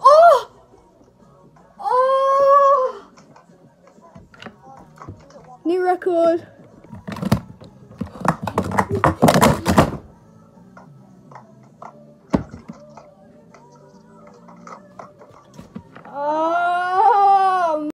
Oh! Oh! New record. Oh!